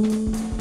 Thank